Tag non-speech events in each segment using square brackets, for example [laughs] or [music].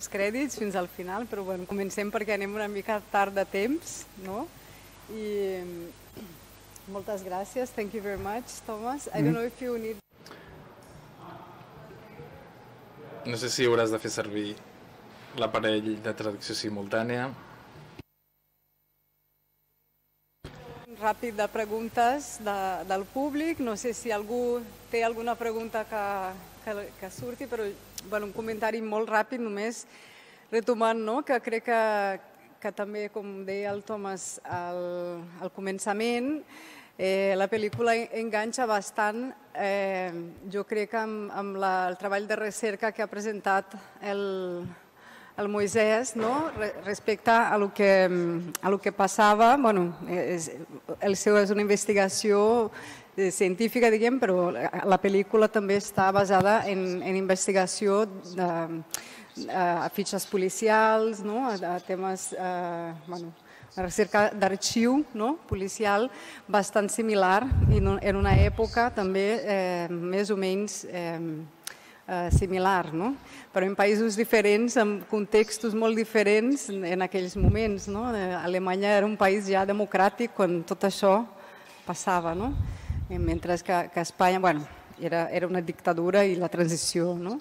els crèdits fins al final, però bueno, comencem perquè anem una mica tard de temps, no? I moltes gràcies. Thank you very much, Thomas. I don't know if you need... No sé si hauràs de fer servir l'aparell de traducció simultània. ràpid de preguntes de, del públic. No sé si algú té alguna pregunta que, que, que surti, però bueno, un comentari molt ràpid només retomant no? que crec que, que també, com deia el Thomas al, al començament, eh, la pel·lícula enganxa bastant, eh, jo crec que amb, amb la, el treball de recerca que ha presentat el, el Moisès no? respecte a lo que, a lo que passava. Bueno, és, el seu és una investigació eh, científica, diguem, però la pel·lícula també està basada en, en investigació de, a fitxes policials, no? a, a temes, eh, bueno, una recerca d'arxiu no? policial bastant similar i en una època també eh, més o menys eh, eh, similar, no? però en països diferents, amb contextos molt diferents en aquells moments. No? Eh, Alemanya era un país ja democràtic quan tot això passava, no? Mentre que, que Espanya bueno, era, era una dictadura i la transició. No?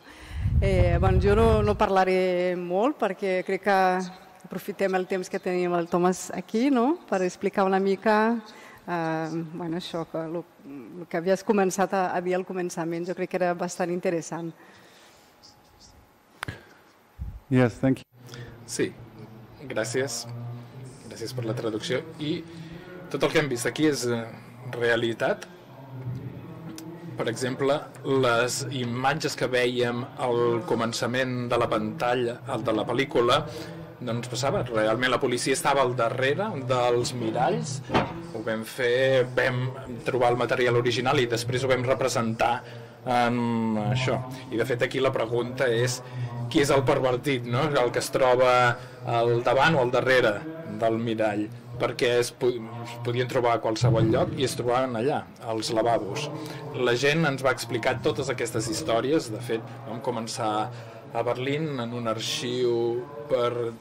Eh, bueno, jo no, no parlaré molt perquè crec que aprofitem el temps que tenim el Tomàs aquí no? per explicar una mica eh, bueno, això, que el, el que havies començat a, a dir al començament, jo crec que era bastant interessant. Yes, thank you. Sí, gràcies. Gràcies per la traducció. I tot el que hem vist aquí és eh, realitat. Per exemple, les imatges que veiem al començament de la pantalla, de la pel·lícula, doncs passava, realment la policia estava al darrere dels miralls, ho vam fer, vam trobar el material original i després ho vam representar en això. I de fet aquí la pregunta és qui és el pervertit, no? el que es troba al davant o al darrere del mirall perquè es, es podien trobar a qualsevol lloc i es trobaven allà, als lavabos. La gent ens va explicar totes aquestes històries, de fet vam començar a Berlín en un arxiu per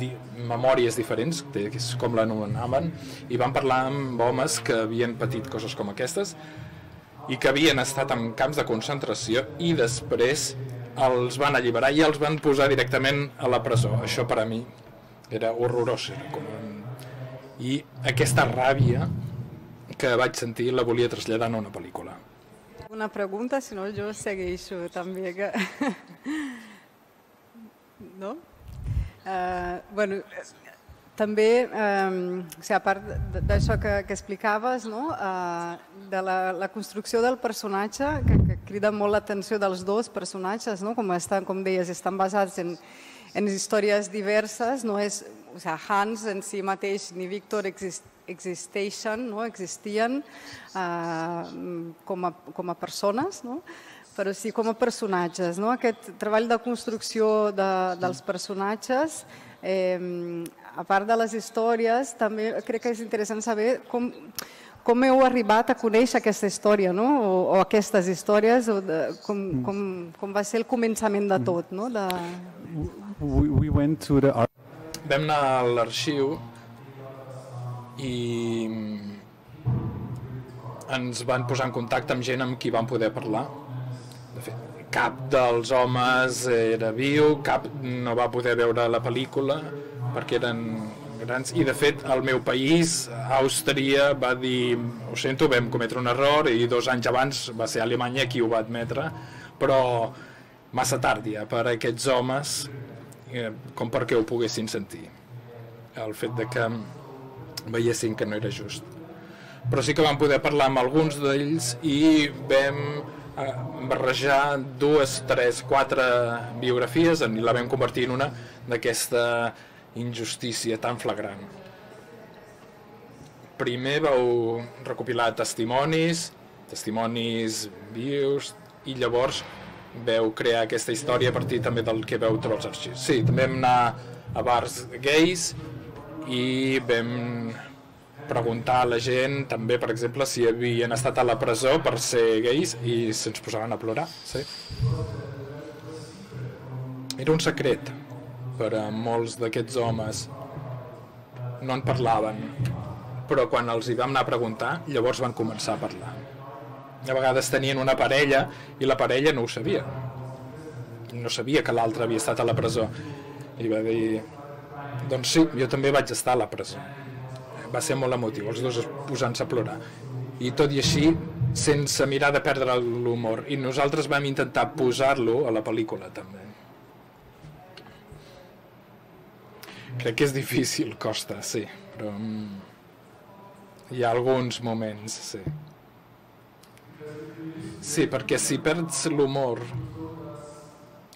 di memòries diferents, que és com l'anomenaven, i van parlar amb homes que havien patit coses com aquestes i que havien estat en camps de concentració i després els van alliberar i els van posar directament a la presó. Això per a mi era horrorós. Com. I aquesta ràbia que vaig sentir la volia traslladar en una pel·lícula. Una pregunta, si no jo segueixo també. Que... no? Uh, bueno, també, eh, o sigui, a part d'això que, que explicaves, no? eh, de la, la construcció del personatge, que, que crida molt l'atenció dels dos personatges, no? com, estan, com deies, estan basats en, en històries diverses, no és, o sigui, Hans en si mateix ni Víctor exist, existeixen, no? existien eh, com, a, com a persones, no? però sí com a personatges. No? Aquest treball de construcció de, dels personatges eh, a part de les històries, també crec que és interessant saber com, com heu arribat a conèixer aquesta història, no? o, o aquestes històries, o de, com, com, com va ser el començament de tot. No? De... We, we went to the art. Vam anar a l'arxiu i ens van posar en contacte amb gent amb qui vam poder parlar. De fet, cap dels homes era viu, cap no va poder veure la pel·lícula, perquè eren grans i de fet el meu país, Àustria va dir, ho sento, vam cometre un error i dos anys abans va ser Alemanya qui ho va admetre però massa tard ja per a aquests homes eh, com perquè ho poguessin sentir el fet de que veiessin que no era just però sí que vam poder parlar amb alguns d'ells i vam eh, barrejar dues, tres, quatre biografies i la vam convertir en una d'aquesta injustícia tan flagrant. Primer vau recopilar testimonis, testimonis vius, i llavors veu crear aquesta història a partir també del que veu trobar els arxius. Sí, també vam anar a bars gais i vam preguntar a la gent també, per exemple, si havien estat a la presó per ser gais i se'ns posaven a plorar. Sí. Era un secret per a molts d'aquests homes no en parlaven, però quan els hi vam anar a preguntar, llavors van començar a parlar. A vegades tenien una parella i la parella no ho sabia. No sabia que l'altre havia estat a la presó. I va dir, doncs sí, jo també vaig estar a la presó. Va ser molt emotiu, els dos posant-se a plorar. I tot i així, sense mirar de perdre l'humor. I nosaltres vam intentar posar-lo a la pel·lícula, també. Crec que és difícil, costa, sí, però mm, hi ha alguns moments, sí. Sí, perquè si perds l'humor,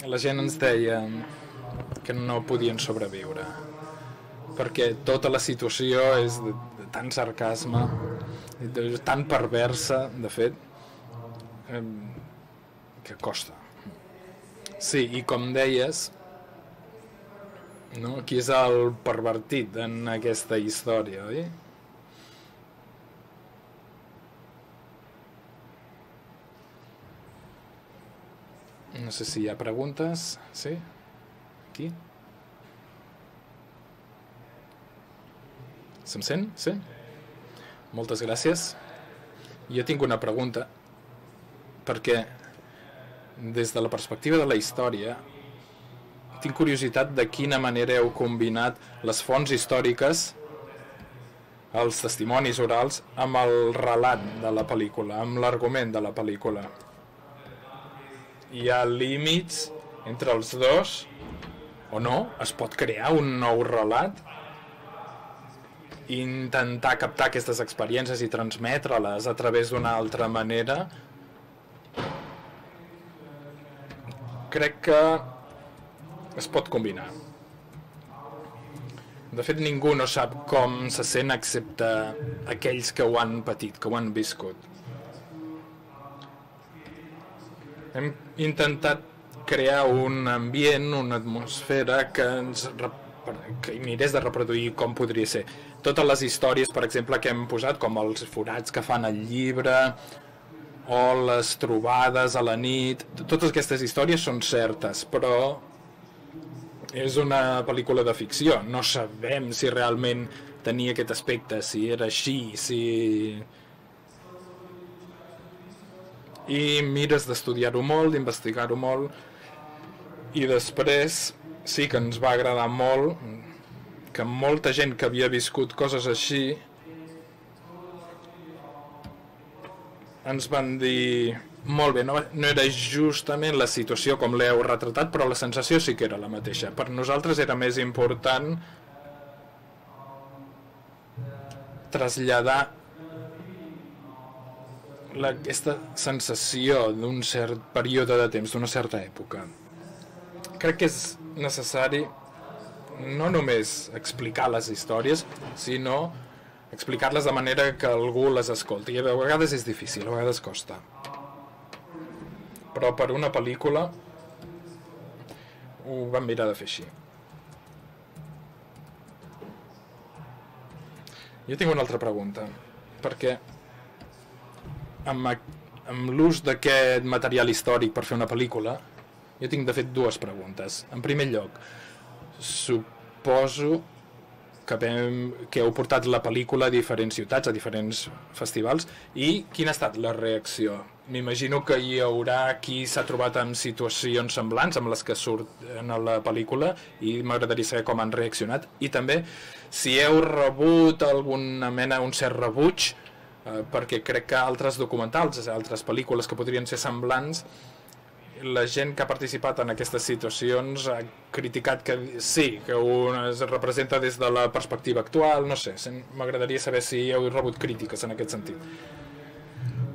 la gent ens deia que no podien sobreviure, perquè tota la situació és de, de tant sarcasme, de, tan perversa, de fet, eh, que costa. Sí, i com deies, no? Qui és el pervertit en aquesta història, oi? No sé si hi ha preguntes. Sí? Aquí? Se'm sent? Sí? Moltes gràcies. Jo tinc una pregunta, perquè des de la perspectiva de la història, tinc curiositat de quina manera heu combinat les fonts històriques, els testimonis orals, amb el relat de la pel·lícula, amb l'argument de la pel·lícula. Hi ha límits entre els dos o no? Es pot crear un nou relat? Intentar captar aquestes experiències i transmetre-les a través d'una altra manera? Crec que es pot combinar. De fet, ningú no sap com se sent excepte aquells que ho han patit, que ho han viscut. Hem intentat crear un ambient, una atmosfera que ens que mirés de reproduir com podria ser. Totes les històries, per exemple, que hem posat, com els forats que fan el llibre, o les trobades a la nit, totes aquestes històries són certes, però és una pel·lícula de ficció. No sabem si realment tenia aquest aspecte, si era així, si... I mires d'estudiar-ho molt, d'investigar-ho molt, i després sí que ens va agradar molt que molta gent que havia viscut coses així ens van dir molt bé, no, no era justament la situació com l'heu retratat, però la sensació sí que era la mateixa. Per nosaltres era més important traslladar la, aquesta sensació d'un cert període de temps, d'una certa època. Crec que és necessari no només explicar les històries, sinó explicar-les de manera que algú les escolti. I a vegades és difícil, a vegades costa però per una pel·lícula ho vam mirar de fer així. Jo tinc una altra pregunta, perquè amb, amb l'ús d'aquest material històric per fer una pel·lícula, jo tinc de fet dues preguntes. En primer lloc, suposo que, vam, que heu portat la pel·lícula a diferents ciutats, a diferents festivals, i quina ha estat la reacció? M'imagino que hi haurà qui s'ha trobat en situacions semblants amb les que surt en la pel·lícula i m'agradaria saber com han reaccionat. I també si heu rebut alguna mena, un cert rebuig, eh, perquè crec que altres documentals, altres pel·lícules que podrien ser semblants, la gent que ha participat en aquestes situacions ha criticat que sí, que un es representa des de la perspectiva actual, no sé, m'agradaria saber si heu rebut crítiques en aquest sentit.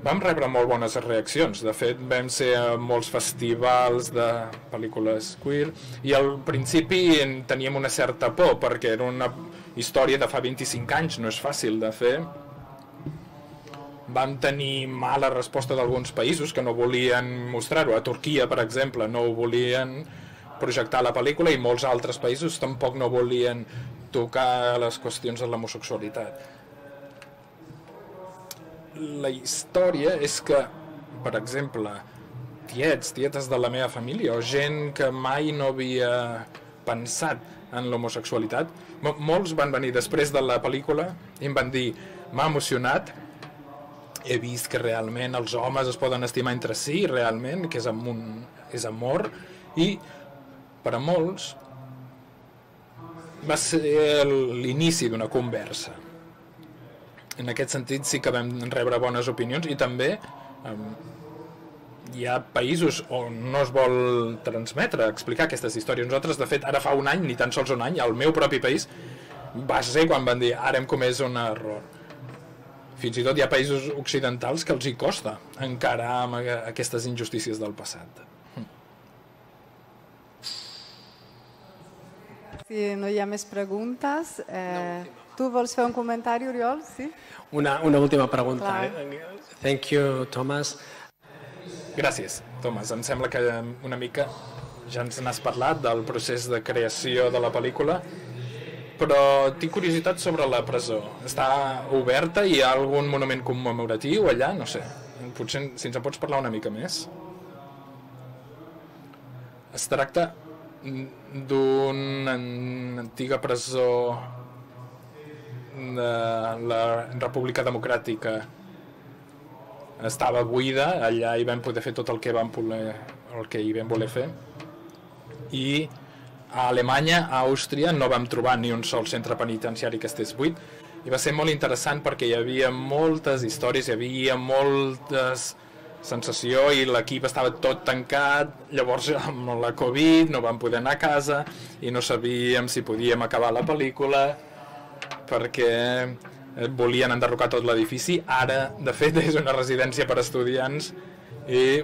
Vam rebre molt bones reaccions, de fet vam ser a molts festivals de pel·lícules queer i al principi en teníem una certa por perquè era una història de fa 25 anys, no és fàcil de fer, vam tenir mala resposta d'alguns països que no volien mostrar-ho. A Turquia, per exemple, no volien projectar la pel·lícula i molts altres països tampoc no volien tocar les qüestions de l'homosexualitat. La història és que, per exemple, tiets, tietes de la meva família o gent que mai no havia pensat en l'homosexualitat. Molts van venir després de la pel·lícula i em van dir m'ha emocionat, he vist que realment els homes es poden estimar entre si, realment, que és, amb un, és amor, i per a molts va ser l'inici d'una conversa. En aquest sentit sí que vam rebre bones opinions i també eh, hi ha països on no es vol transmetre, explicar aquestes històries. Nosaltres, de fet, ara fa un any, ni tan sols un any, al meu propi país, va ser quan van dir ara hem comès un error. Fins i tot hi ha països occidentals que els hi costa encarar amb aquestes injustícies del passat. Si no hi ha més preguntes, eh, tu vols fer un comentari, Oriol? Sí? Una, una última pregunta. Eh? Thank you, Thomas. Gràcies, Thomas. Em sembla que una mica ja ens n'has parlat del procés de creació de la pel·lícula, però tinc curiositat sobre la presó. Està oberta? Hi ha algun monument commemoratiu allà? No sé. Potser si ens en pots parlar una mica més. Es tracta d'una antiga presó de la República Democràtica estava buida, allà hi vam poder fer tot el que vam voler, el que hi vam voler fer i a Alemanya, a Àustria, no vam trobar ni un sol centre penitenciari que estés buit. I va ser molt interessant perquè hi havia moltes històries, hi havia moltes sensació i l'equip estava tot tancat, llavors amb la Covid no vam poder anar a casa i no sabíem si podíem acabar la pel·lícula perquè Eh, volien enderrocar tot l'edifici, ara de fet [laughs] és una residència per estudiants i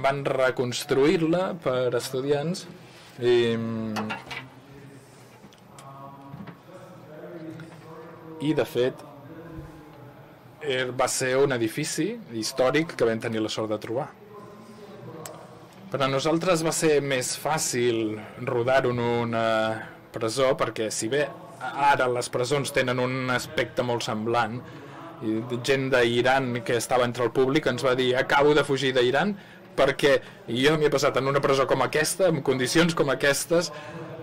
van reconstruir-la per estudiants i i de fet eh, va ser un edifici històric que vam tenir la sort de trobar. Per a nosaltres va ser més fàcil rodar-ho en una presó perquè si bé ara les presons tenen un aspecte molt semblant i gent d'Iran que estava entre el públic ens va dir acabo de fugir d'Iran perquè jo m'he passat en una presó com aquesta, en condicions com aquestes,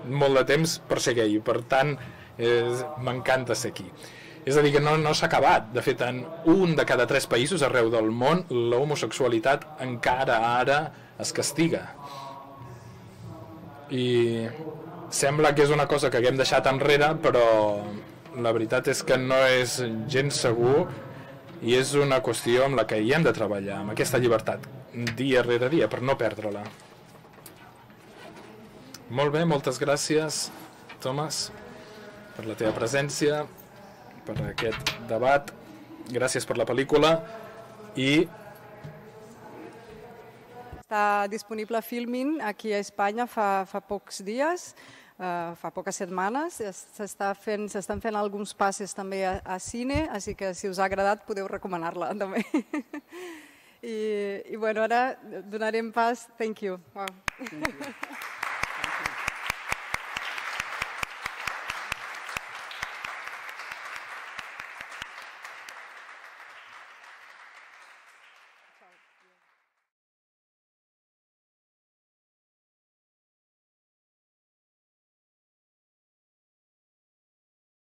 molt de temps per ser gay. Per tant, m'encanta ser aquí. És a dir, que no, no s'ha acabat. De fet, en un de cada tres països arreu del món, la homosexualitat encara ara es castiga. I sembla que és una cosa que haguem deixat enrere, però la veritat és que no és gens segur i és una qüestió amb la que hi hem de treballar, amb aquesta llibertat, dia rere dia, per no perdre-la. Molt bé, moltes gràcies, Thomas, per la teva presència, per aquest debat. Gràcies per la pel·lícula i està disponible Filmin aquí a Espanya fa, fa pocs dies uh, fa poques setmanes. S'estan fent, fent alguns passes també a, a cine, així que si us ha agradat podeu recomanar-la també. [laughs] I, I bueno, ara donarem pas... Thank you. Wow. Thank you.